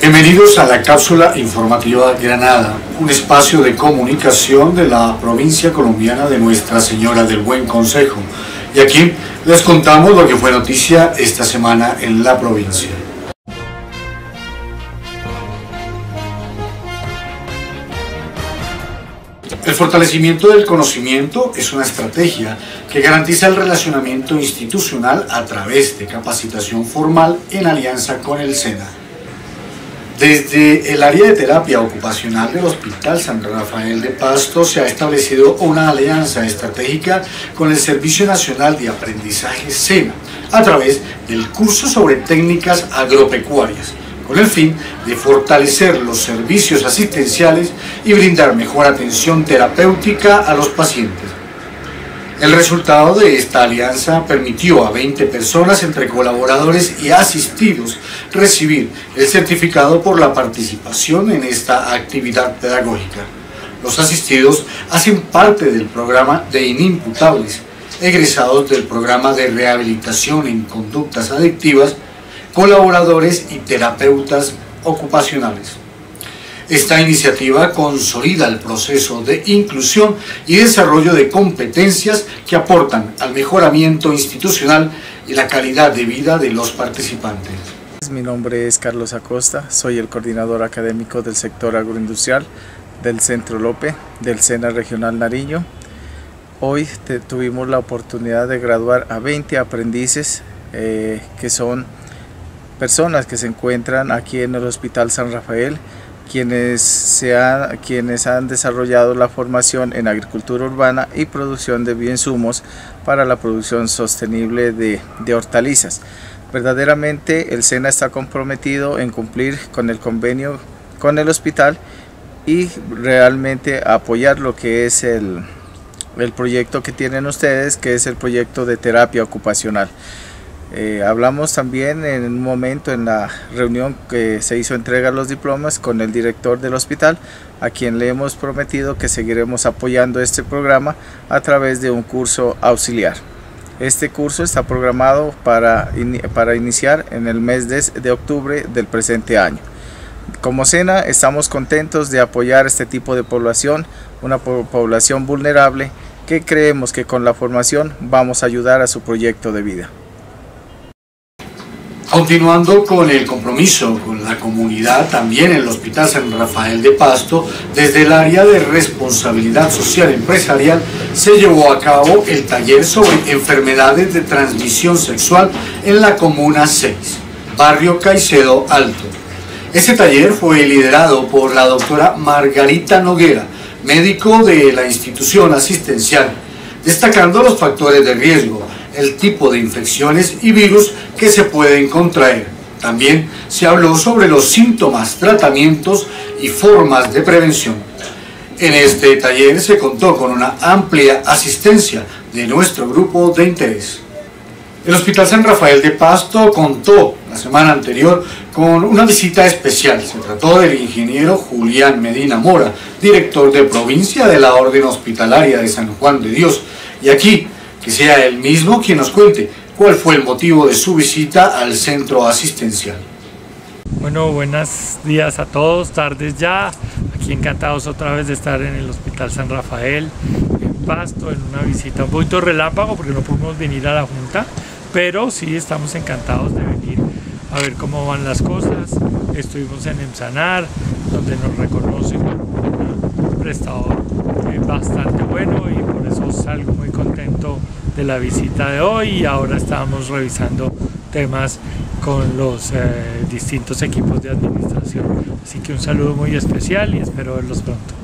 Bienvenidos a la cápsula informativa Granada, un espacio de comunicación de la provincia colombiana de Nuestra Señora del Buen Consejo. Y aquí les contamos lo que fue noticia esta semana en la provincia. El fortalecimiento del conocimiento es una estrategia que garantiza el relacionamiento institucional a través de capacitación formal en alianza con el SENA desde el área de terapia ocupacional del Hospital San Rafael de Pasto se ha establecido una alianza estratégica con el Servicio Nacional de Aprendizaje SENA a través del curso sobre técnicas agropecuarias, con el fin de fortalecer los servicios asistenciales y brindar mejor atención terapéutica a los pacientes. El resultado de esta alianza permitió a 20 personas entre colaboradores y asistidos recibir el certificado por la participación en esta actividad pedagógica. Los asistidos hacen parte del programa de inimputables, egresados del programa de rehabilitación en conductas adictivas, colaboradores y terapeutas ocupacionales. Esta iniciativa consolida el proceso de inclusión y desarrollo de competencias que aportan al mejoramiento institucional y la calidad de vida de los participantes. Mi nombre es Carlos Acosta, soy el coordinador académico del sector agroindustrial del Centro Lope del SENA Regional Nariño. Hoy tuvimos la oportunidad de graduar a 20 aprendices eh, que son personas que se encuentran aquí en el Hospital San Rafael quienes, se quienes han desarrollado la formación en agricultura urbana y producción de bioinsumos para la producción sostenible de, de hortalizas. Verdaderamente el SENA está comprometido en cumplir con el convenio con el hospital y realmente apoyar lo que es el, el proyecto que tienen ustedes, que es el proyecto de terapia ocupacional. Eh, hablamos también en un momento en la reunión que se hizo entrega los diplomas con el director del hospital, a quien le hemos prometido que seguiremos apoyando este programa a través de un curso auxiliar. Este curso está programado para, para iniciar en el mes de, de octubre del presente año. Como SENA estamos contentos de apoyar este tipo de población, una población vulnerable que creemos que con la formación vamos a ayudar a su proyecto de vida. Continuando con el compromiso con la comunidad, también en el Hospital San Rafael de Pasto, desde el área de responsabilidad social empresarial, se llevó a cabo el taller sobre enfermedades de transmisión sexual en la Comuna 6, Barrio Caicedo Alto. Este taller fue liderado por la doctora Margarita Noguera, médico de la institución asistencial, destacando los factores de riesgo, el tipo de infecciones y virus que se pueden contraer. También se habló sobre los síntomas, tratamientos y formas de prevención. En este taller se contó con una amplia asistencia de nuestro grupo de interés. El Hospital San Rafael de Pasto contó la semana anterior con una visita especial. Se trató del ingeniero Julián Medina Mora, director de provincia de la Orden Hospitalaria de San Juan de Dios. Y aquí que sea él mismo quien nos cuente cuál fue el motivo de su visita al centro asistencial. Bueno, buenos días a todos, tardes ya. Aquí encantados otra vez de estar en el Hospital San Rafael, en Pasto, en una visita un poquito relámpago porque no pudimos venir a la Junta, pero sí estamos encantados de venir a ver cómo van las cosas. Estuvimos en Emsanar, donde nos reconocen como un prestador eh, bastante bueno y por eso salgo muy contento de la visita de hoy y ahora estamos revisando temas con los eh, distintos equipos de administración. Así que un saludo muy especial y espero verlos pronto.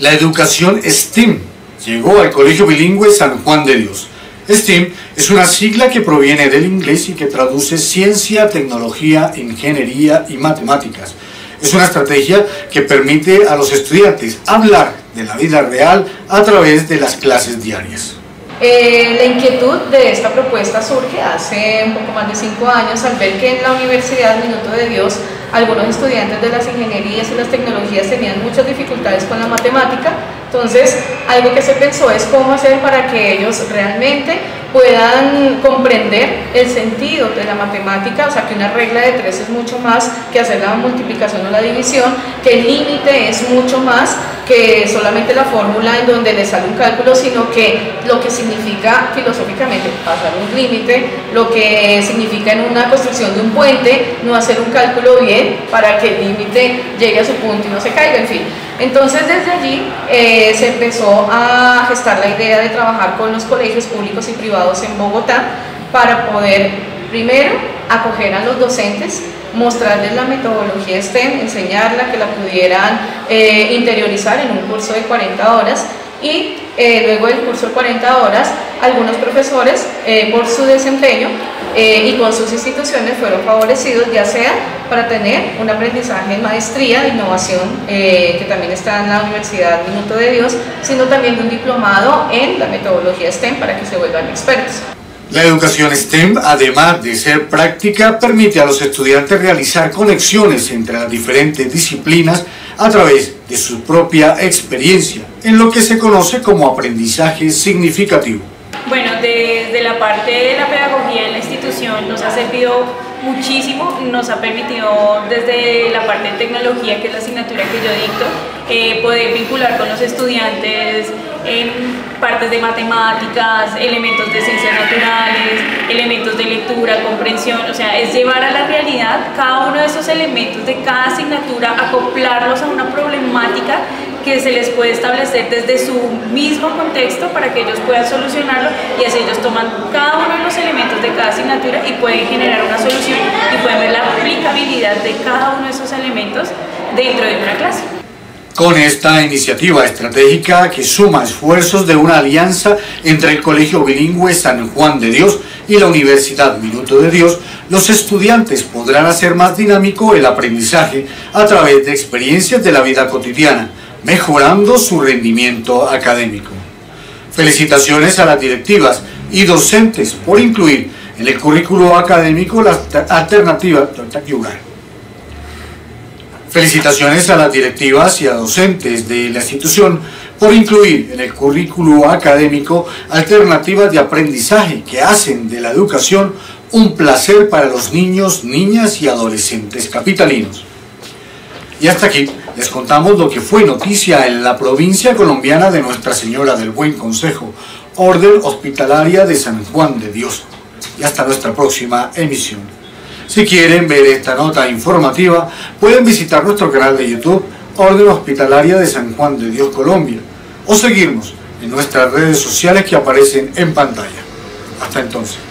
La educación STEAM llegó al Colegio Bilingüe San Juan de Dios. STEAM es una sigla que proviene del inglés y que traduce ciencia, tecnología, ingeniería y matemáticas. Es una estrategia que permite a los estudiantes hablar de la vida real a través de las clases diarias. Eh, la inquietud de esta propuesta surge hace un poco más de cinco años al ver que en la Universidad Minuto de Dios algunos estudiantes de las ingenierías y las tecnologías tenían muchas dificultades con la matemática, entonces algo que se pensó es cómo hacer para que ellos realmente puedan comprender el sentido de la matemática, o sea que una regla de tres es mucho más que hacer la multiplicación o la división, que el límite es mucho más que solamente la fórmula en donde le sale un cálculo, sino que lo que significa filosóficamente pasar un límite, lo que significa en una construcción de un puente, no hacer un cálculo bien para que el límite llegue a su punto y no se caiga, en fin. Entonces desde allí eh, se empezó a gestar la idea de trabajar con los colegios públicos y privados en Bogotá para poder primero acoger a los docentes mostrarles la metodología STEM, enseñarla, que la pudieran eh, interiorizar en un curso de 40 horas y eh, luego del curso de 40 horas, algunos profesores, eh, por su desempeño y con sus instituciones, fueron favorecidos, ya sea para tener un aprendizaje en maestría de innovación, que también está en la Universidad Minuto de Dios, sino también un diplomado en la metodología STEM para que se vuelvan expertos. La educación STEM, además de ser práctica, permite a los estudiantes realizar conexiones entre las diferentes disciplinas a través de su propia experiencia, en lo que se conoce como aprendizaje significativo. Bueno, desde la parte de la pedagogía en la institución nos ha servido muchísimo, nos ha permitido desde la parte de tecnología, que es la asignatura que yo dicto, eh, poder vincular con los estudiantes en partes de matemáticas, elementos de ciencias naturales, elementos de lectura, comprensión, o sea, es llevar a la realidad cada uno de esos elementos de cada asignatura, acoplarlos a una problemática que se les puede establecer desde su mismo contexto para que ellos puedan solucionarlo y así ellos toman cada uno de los elementos de cada asignatura y pueden generar una solución y pueden ver la aplicabilidad de cada uno de esos elementos dentro de una clase. Con esta iniciativa estratégica que suma esfuerzos de una alianza entre el Colegio Bilingüe San Juan de Dios y la Universidad Minuto de Dios, los estudiantes podrán hacer más dinámico el aprendizaje a través de experiencias de la vida cotidiana, mejorando su rendimiento académico. Felicitaciones a las directivas y docentes por incluir en el currículo académico la alternativa Felicitaciones a las directivas y a docentes de la institución por incluir en el currículo académico alternativas de aprendizaje que hacen de la educación un placer para los niños, niñas y adolescentes capitalinos. Y hasta aquí les contamos lo que fue noticia en la provincia colombiana de Nuestra Señora del Buen Consejo, Orden Hospitalaria de San Juan de Dios. Y hasta nuestra próxima emisión. Si quieren ver esta nota informativa, pueden visitar nuestro canal de YouTube Orden Hospitalaria de San Juan de Dios Colombia o seguirnos en nuestras redes sociales que aparecen en pantalla. Hasta entonces.